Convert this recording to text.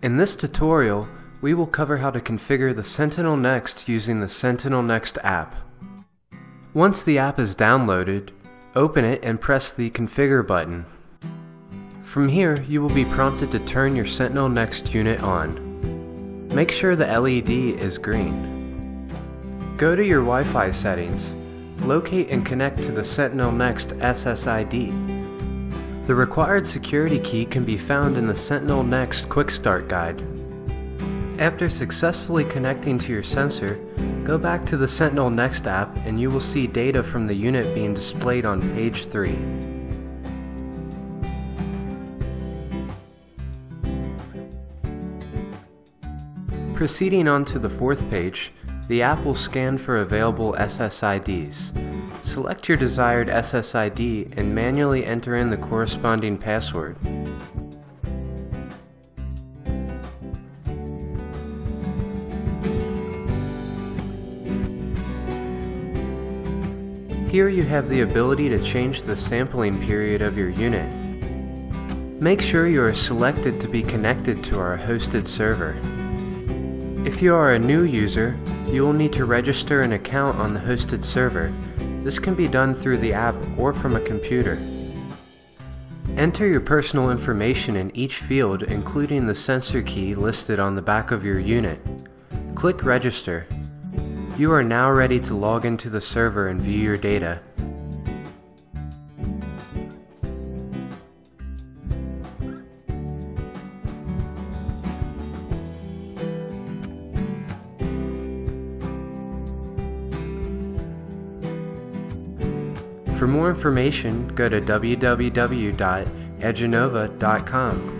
In this tutorial, we will cover how to configure the Sentinel Next using the Sentinel Next app. Once the app is downloaded, open it and press the Configure button. From here, you will be prompted to turn your Sentinel Next unit on. Make sure the LED is green. Go to your Wi-Fi settings, locate and connect to the Sentinel Next SSID. The required security key can be found in the Sentinel Next Quick Start Guide. After successfully connecting to your sensor, go back to the Sentinel Next app and you will see data from the unit being displayed on page 3. Proceeding on to the fourth page, the app will scan for available SSIDs. Select your desired SSID and manually enter in the corresponding password. Here you have the ability to change the sampling period of your unit. Make sure you are selected to be connected to our hosted server. If you are a new user, you will need to register an account on the hosted server this can be done through the app or from a computer. Enter your personal information in each field including the sensor key listed on the back of your unit. Click Register. You are now ready to log into the server and view your data. For more information, go to www.aginova.com.